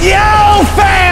Yo, fam!